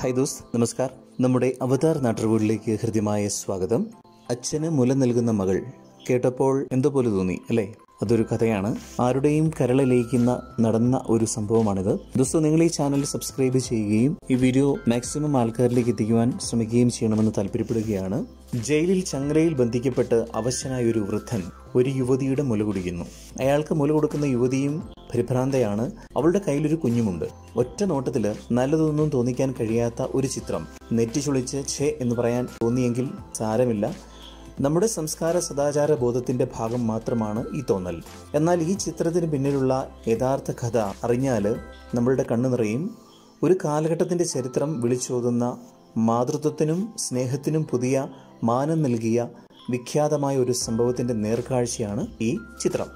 Hi those നമസ്കാർ. നമ്മുടെ അവതാർ നാട്ടുകൂടിലേക്ക് ഹൃദ്യമായ സ്വാഗതം. അച്ഛന് മുല നൽകുന്ന മകൾ കേട്ടപ്പോൾ എന്തോ പോലെ തോന്നി അല്ലേ? അതൊരു കഥയാണ്. ആരുടെയും കരളിലേക്കുന്ന നടന്ന ഒരു സംഭവമാണിത്. ദോസ്തോ നിങ്ങൾ ഈ ചാനൽ സബ്സ്ക്രൈബ് ചെയ്യുകയും ഈ വീഡിയോ മാക്സിമം ആൾക്കാരിലേക്ക് എത്തിക്കുവാൻ ശ്രമിക്കുകയും ചെയ്യണമെന്ന് താല്പര്യപ്പെടുകയാണ്. ജയിലിൽ ചങ്ങരയിൽ ബന്ധിക്കപ്പെട്ട് അവശനായ ഒരു വൃദ്ധൻ ഒരു യുവതിയുടെ മുല കുടിക്കുന്നു. അയാൾക്ക് മുല കൊടുക്കുന്ന യുവതിയും പരിഭ്രാന്തയാണ്. അവളുടെ കയ്യിലൊരു കുഞ്ഞുമുണ്ട്. ഒറ്റ നോട്ടത്തിൽ നല്ലതൊന്നും തോന്നിക്കാൻ കഴിയാത്ത ഒരു ചിത്രം. നെറ്റി ചുളിച്ച് ഛേ എന്ന് പറയാൻ തോന്നിയെങ്കിൽ സാരമില്ല. നമ്മുടെ സംസ്കാര സദാചാര ബോധത്തിന്റെ ഭാഗം മാത്രമാണ് ഈ തോന്നൽ. എന്നാൽ ഈ ചിത്രത്തിന് പിന്നിലുള്ള യഥാർത്ഥ കഥ അറിഞ്ഞാൽ നമ്മളുടെ കണ്ണു നിറയും. ഒരു കാലഘട്ടത്തിന്റെ ചരിത്രം വിളിച്ചോതുന്ന മാതൃത്വത്തിനും സ്നേഹത്തിനും പുതിയ മാനം നൽകിയ വിഖ്യാതമായ ഒരു സംഭവത്തിന്റെ നേർക്കാഴ്ചയാണ് ഈ ചിത്രം.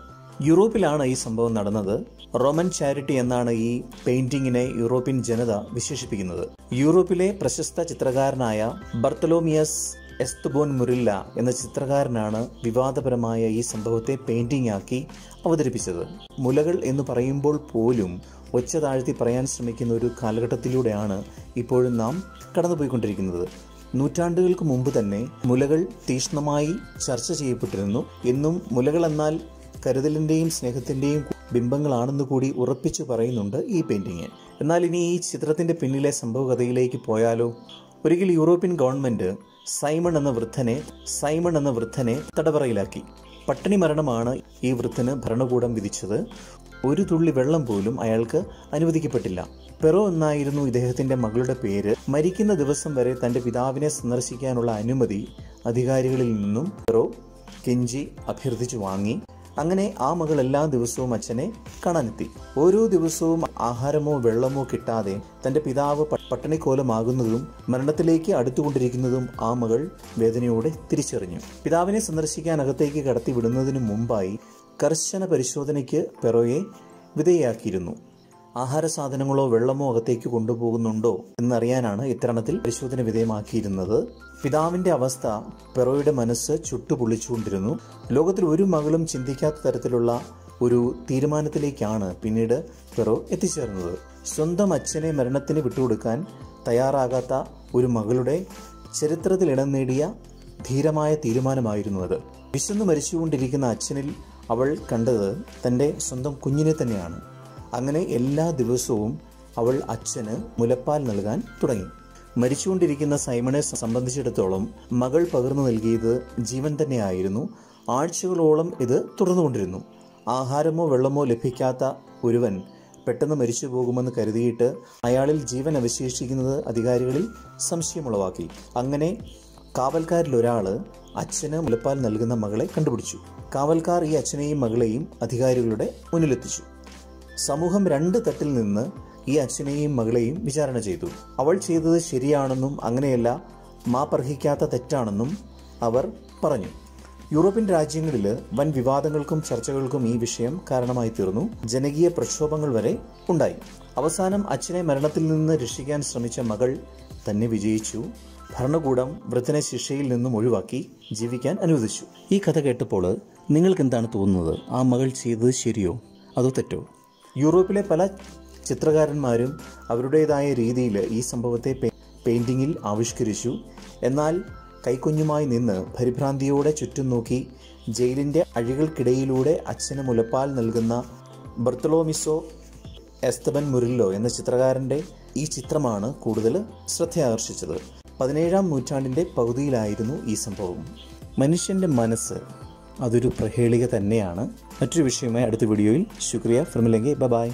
യൂറോപ്പിലാണ് ഈ സംഭവം നടന്നത്. റോമൻ ചാരിറ്റി എന്നാണ് ഈ പെയിന്റിങ്ങിനെ യൂറോപ്യൻ ജനത വിശേഷിപ്പിക്കുന്നത്. യൂറോപ്പിലെ പ്രശസ്ത ചിത്രകാരനായ ബർത്തലോമിയസ് എസ്തുബോൻ മുറില്ല എന്ന ചിത്രകാരനാണ് വിവാദപരമായ ഈ സംഭവത്തെ പെയിന്റിംഗ് ആക്കി അവതരിപ്പിച്ചത്. മുലകൾ എന്ന് പറയുമ്പോൾ പോലും ഒച്ച താഴ്ത്തി പറയാൻ ശ്രമിക്കുന്ന ഒരു കാലഘട്ടത്തിലൂടെയാണ് ഇപ്പോഴും നാം കടന്നുപോയിക്കൊണ്ടിരിക്കുന്നത്. നൂറ്റാണ്ടുകൾക്ക് മുമ്പ് തന്നെ മുലകൾ തീക്ഷ്ണമായി ചർച്ച ചെയ്യപ്പെട്ടിരുന്നു. എന്നും മുലകൾ എന്നാൽ കരുതലിന്റെയും സ്നേഹത്തിന്റെയും ബിംബങ്ങളാണെന്ന് കൂടി ഉറപ്പിച്ചു പറയുന്നുണ്ട് ഈ പെയിന്റിങ് എന്നാൽ ഇനി ഈ ചിത്രത്തിന്റെ പിന്നിലെ സംഭവകഥയിലേക്ക് പോയാലോ? ഒരിക്കൽ യൂറോപ്യൻ ഗവൺമെന്റ് സൈമൺ എന്ന വൃദ്ധനെ സൈമൺ എന്ന വൃദ്ധനെ തടവറയിലാക്കി. പട്ടിണി മരണമാണ് ഈ വൃദ്ധന് ഭരണകൂടം വിധിച്ചത്. ഒരു തുള്ളി വെള്ളം പോലും അയാൾക്ക് അനുവദിക്കപ്പെട്ടില്ല. പെറോ എന്നായിരുന്നു ഇദ്ദേഹത്തിന്റെ മകളുടെ പേര്. മരിക്കുന്ന ദിവസം വരെ തന്റെ പിതാവിനെ സന്ദർശിക്കാനുള്ള അനുമതി അധികാരികളിൽ നിന്നും പെറോ കെഞ്ചി അഭ്യർത്ഥിച്ചു വാങ്ങി. അങ്ങനെ ആ മകൾ എല്ലാ ദിവസവും അച്ഛനെ കാണാനെത്തി. ഓരോ ദിവസവും ആഹാരമോ വെള്ളമോ കിട്ടാതെ തന്റെ പിതാവ് പട്ടണിക്കോലമാകുന്നതും മരണത്തിലേക്ക് അടുത്തുകൊണ്ടിരിക്കുന്നതും ആ മകൾ വേദനയോടെ തിരിച്ചറിഞ്ഞു. പിതാവിനെ സന്ദർശിക്കാൻ അകത്തേക്ക് കടത്തി വിടുന്നതിനു മുമ്പായി കർശന പരിശോധനയ്ക്ക് പെറോയെ വിധേയാക്കിയിരുന്നു ആഹാര സാധനങ്ങളോ വെള്ളമോ അകത്തേക്ക് കൊണ്ടുപോകുന്നുണ്ടോ എന്നറിയാനാണ് ഇത്തരണത്തിൽ പരിശോധന വിധേയമാക്കിയിരുന്നത്. പിതാവിന്റെ അവസ്ഥ പെറോയുടെ മനസ്സ് ചുട്ടുപൊള്ളിച്ചുകൊണ്ടിരുന്നു. ലോകത്തിൽ ഒരു മകളും ചിന്തിക്കാത്ത തരത്തിലുള്ള ഒരു തീരുമാനത്തിലേക്കാണ് പിന്നീട് പെറോ എത്തിച്ചേർന്നത്. സ്വന്തം അച്ഛനെ മരണത്തിന് വിട്ടുകൊടുക്കാൻ തയ്യാറാകാത്ത ഒരു മകളുടെ ചരിത്രത്തിൽ ഇടം നേടിയ ധീരമായ തീരുമാനമായിരുന്നു അത് വിശന്ന് മരിച്ചുകൊണ്ടിരിക്കുന്ന അച്ഛനിൽ അവൾ കണ്ടത് തന്റെ സ്വന്തം കുഞ്ഞിനെ തന്നെയാണ്. അങ്ങനെ എല്ലാ ദിവസവും അവൾ അച്ഛന് മുലപ്പാൽ നൽകാൻ തുടങ്ങി. മരിച്ചുകൊണ്ടിരിക്കുന്ന സൈമണെ സംബന്ധിച്ചിടത്തോളം മകൾ പകർന്നു നൽകിയത് ജീവൻ തന്നെയായിരുന്നു. ആഴ്ചകളോളം ഇത് തുടർന്നുകൊണ്ടിരുന്നു. ആഹാരമോ വെള്ളമോ ലഭിക്കാത്ത ഒരുവൻ പെട്ടെന്ന് മരിച്ചു പോകുമെന്ന് കരുതിയിട്ട് അയാളിൽ ജീവൻ അവശേഷിക്കുന്നത് അധികാരികളിൽ സംശയമുളവാക്കി. അങ്ങനെ കാവൽക്കാരിൽ ഒരാൾ അച്ഛന് മുലപ്പാൽ നൽകുന്ന മകളെ കണ്ടുപിടിച്ചു. കാവൽക്കാർ ഈ അച്ഛനെയും മകളെയും അധികാരികളുടെ മുന്നിലെത്തിച്ചു. സമൂഹം രണ്ട് തട്ടിൽ നിന്ന് ഈ അച്ഛനെയും മകളെയും വിചാരണ ചെയ്തു. അവൾ ചെയ്തത് ശരിയാണെന്നും അങ്ങനെയല്ല മാപ്പർഹിക്കാത്ത തെറ്റാണെന്നും അവർ പറഞ്ഞു. യൂറോപ്യൻ രാജ്യങ്ങളിൽ വൻ വിവാദങ്ങൾക്കും ചർച്ചകൾക്കും ഈ വിഷയം കാരണമായി തീർന്നു. ജനകീയ പ്രക്ഷോഭങ്ങൾ വരെ ഉണ്ടായി. അവസാനം അച്ഛനെ മരണത്തിൽ നിന്ന് രക്ഷിക്കാൻ ശ്രമിച്ച മകൾ തന്നെ വിജയിച്ചു. ഭരണകൂടം വൃദ്ധനെ ശിക്ഷയിൽ നിന്നും ഒഴിവാക്കി ജീവിക്കാൻ അനുവദിച്ചു. ഈ കഥ കേട്ടപ്പോൾ നിങ്ങൾക്ക് എന്താണ് തോന്നുന്നത്? ആ മകൾ ചെയ്തത് ശരിയോ? അതോ തെറ്റോ? യൂറോപ്പിലെ പല ചിത്രകാരന്മാരും അവരുടേതായ രീതിയിൽ ഈ സംഭവത്തെ പെയിന്റിങ്ങിൽ ആവിഷ്കരിച്ചു. എന്നാൽ കൈക്കുഞ്ഞുമായി നിന്ന് പരിഭ്രാന്തിയോടെ ചുറ്റും നോക്കി ജയിലിന്റെ അഴികൾക്കിടയിലൂടെ അച്ഛന് മുലപ്പാൽ നൽകുന്ന ബർത്തലോമിസോ എസ്തബൻ മുരില്ലോ എന്ന ചിത്രകാരന്റെ ഈ ചിത്രമാണ് കൂടുതൽ ശ്രദ്ധയാകർഷിച്ചത്. പതിനേഴാം നൂറ്റാണ്ടിന്റെ പകുതിയിലായിരുന്നു ഈ സംഭവം. മനുഷ്യന്റെ മനസ്സ് അതൊരു പ്രഹേളിക തന്നെയാണ്. മറ്റൊരു വിഷയമായി അടുത്ത വീഡിയോയിൽ. ശുക്രിയ. ഫിർമിലെങ്കിൽ ബൈ